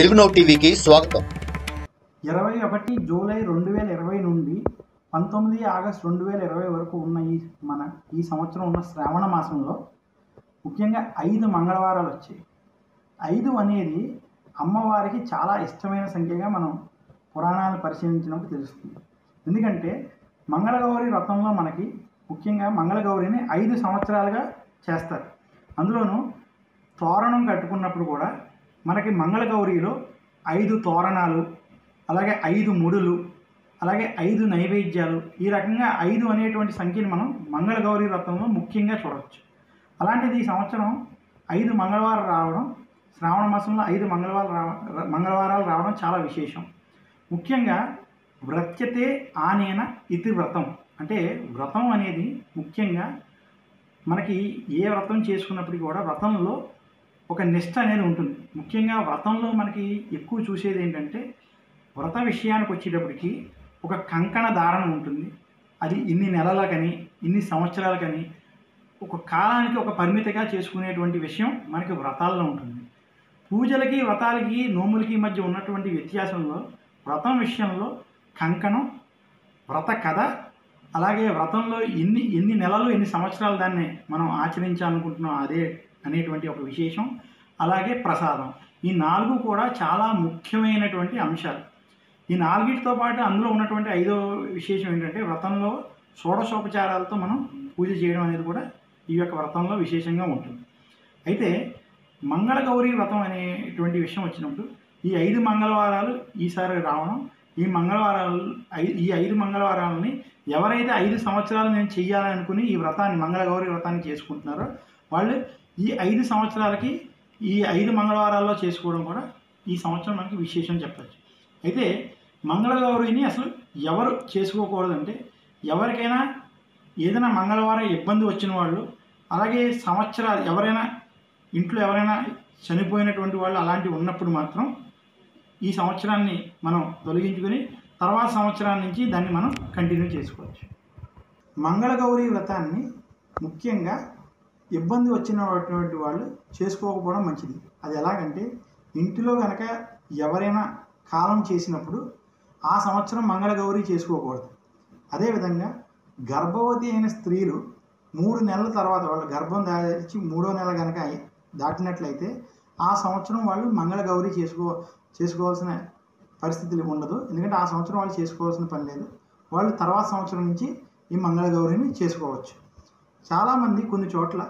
వెలుగునౌ టీవీకి స్వాగతం. ఇరవై ఒకటి జూలై రెండు వేల ఇరవై నుండి పంతొమ్మిది ఆగస్ట్ రెండు వేల ఇరవై వరకు ఉన్న ఈ మన ఈ సంవత్సరం ఉన్న శ్రావణ మాసంలో ముఖ్యంగా ఐదు మంగళవారాలు వచ్చాయి. ఐదు అనేది అమ్మవారికి చాలా ఇష్టమైన సంఖ్యగా మనం పురాణాలు పరిశీలించినప్పుడు తెలుస్తుంది. ఎందుకంటే మంగళగౌరి వ్రతంలో మనకి ముఖ్యంగా మంగళగౌరిని ఐదు సంవత్సరాలుగా చేస్తారు. అందులోనూ తోరణం కట్టుకున్నప్పుడు కూడా మనకి మంగళగౌరిలో ఐదు తోరణాలు అలాగే ఐదు ముడులు అలాగే ఐదు నైవేద్యాలు ఈ రకంగా ఐదు అనేటువంటి సంఖ్యను మనం మంగళగౌరి వ్రతంలో ముఖ్యంగా చూడవచ్చు. అలాంటిది ఈ సంవత్సరం ఐదు మంగళవారం రావడం శ్రావణ మాసంలో ఐదు మంగళవారాలు రావ మంగళవారాలు రావడం చాలా విశేషం. ముఖ్యంగా వ్రత్యతే ఆనేన ఇతి వ్రతం. అంటే వ్రతం అనేది ముఖ్యంగా మనకి ఏ వ్రతం చేసుకున్నప్పటికీ కూడా వ్రతంలో ఒక నిష్ట అనేది ఉంటుంది. ముఖ్యంగా వ్రతంలో మనకి ఎక్కువ చూసేది ఏంటంటే వ్రత విషయానికి వచ్చేటప్పటికి ఒక కంకణ ధారణ ఉంటుంది. అది ఇన్ని నెలలకని ఇన్ని సంవత్సరాలకని ఒక కాలానికి ఒక పరిమితిగా చేసుకునేటువంటి విషయం మనకి వ్రతాల్లో ఉంటుంది. పూజలకి వ్రతాలకి నోములకి మధ్య ఉన్నటువంటి వ్యత్యాసంలో వ్రతం విషయంలో కంకణం వ్రత కథ అలాగే వ్రతంలో ఎన్ని ఎన్ని నెలలు ఎన్ని సంవత్సరాలు దాన్ని మనం ఆచరించాలనుకుంటున్నాం అదే అనేటువంటి ఒక విశేషం. అలాగే ప్రసాదం. ఈ నాలుగు కూడా చాలా ముఖ్యమైనటువంటి అంశాలు. ఈ నాలుగిటితో పాటు అందులో ఉన్నటువంటి ఐదో విశేషం ఏంటంటే వ్రతంలో షోడశోపచారాలతో మనం పూజ చేయడం అనేది కూడా ఈ యొక్క వ్రతంలో విశేషంగా ఉంటుంది. అయితే మంగళగౌరీ వ్రతం అనేటువంటి విషయం వచ్చినప్పుడు ఈ ఐదు మంగళవారాలు ఈసారి రావడం ఈ మంగళవారాలు ఈ ఐదు మంగళవారాలని ఎవరైతే ఐదు సంవత్సరాలు నేను చెయ్యాలనుకుని ఈ వ్రతాన్ని మంగళగౌరి వ్రతాన్ని చేసుకుంటున్నారో వాళ్ళు ఈ ఐదు సంవత్సరాలకి ఈ ఐదు మంగళవారాల్లో చేసుకోవడం కూడా ఈ సంవత్సరం మనకి విశేషం చెప్పచ్చు. అయితే మంగళగౌరిని అసలు ఎవరు చేసుకోకూడదంటే ఎవరికైనా ఏదైనా మంగళవారం ఇబ్బంది వచ్చిన వాళ్ళు అలాగే సంవత్సరాలు ఎవరైనా ఇంట్లో ఎవరైనా చనిపోయినటువంటి వాళ్ళు అలాంటివి ఉన్నప్పుడు మాత్రం ఈ సంవత్సరాన్ని మనం తొలగించుకొని తర్వాత సంవత్సరం నుంచి దాన్ని మనం కంటిన్యూ చేసుకోవచ్చు. మంగళగౌరి వ్రతాన్ని ముఖ్యంగా ఇబ్బంది వచ్చినటువంటి వాళ్ళు చేసుకోకపోవడం మంచిది. అది ఎలాగంటే ఇంటిలో కనుక ఎవరైనా కాలం చేసినప్పుడు ఆ సంవత్సరం మంగళగౌరి చేసుకోకూడదు. అదేవిధంగా గర్భవతి అయిన స్త్రీలు మూడు నెలల తర్వాత వాళ్ళు గర్భం దాచి మూడో నెల కనుక దాటినట్లయితే ఆ సంవత్సరం వాళ్ళు మంగళగౌరి చేసుకో చేసుకోవాల్సిన పరిస్థితులు ఉండదు. ఎందుకంటే ఆ సంవత్సరం వాళ్ళు చేసుకోవాల్సిన పని లేదు. వాళ్ళు తర్వాత సంవత్సరం నుంచి ఈ మంగళగౌరిని చేసుకోవచ్చు. చాలామంది కొన్ని చోట్ల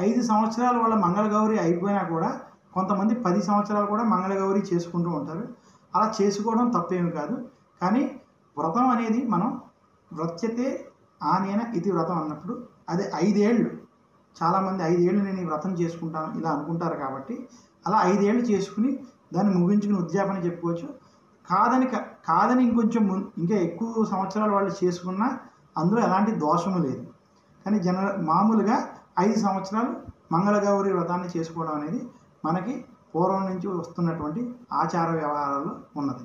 ఐదు సంవత్సరాలు వాళ్ళ మంగళగౌరి అయిపోయినా కూడా కొంతమంది పది సంవత్సరాలు కూడా మంగళగౌరి చేసుకుంటూ ఉంటారు. అలా చేసుకోవడం తప్పేమి కాదు. కానీ వ్రతం అనేది మనం వ్రత్యతే ఆనేన ఇది వ్రతం అన్నప్పుడు అది ఐదేళ్ళు. చాలామంది ఐదేళ్ళు నేను ఈ వ్రతం చేసుకుంటాను ఇలా అనుకుంటారు కాబట్టి అలా ఐదేళ్ళు చేసుకుని దాన్ని ముగించుకుని ఉద్యాపన చెప్పుకోవచ్చు. కాదని క- కాదని ఇంకొంచెం ముం- ఇంకా ఎక్కువ సంవత్సరాలు వాళ్ళు చేసుకున్నా అందులో ఎలాంటి దోషము లేదు. కానీ జనరల్ మామూలుగా ఐదు సంవత్సరాలు మంగళగౌరి వ్రతాన్ని చేసుకోవడం అనేది మనకి పూర్వం నుంచి వస్తున్నటువంటి ఆచార వ్యవహారాల్లో ఉన్నది.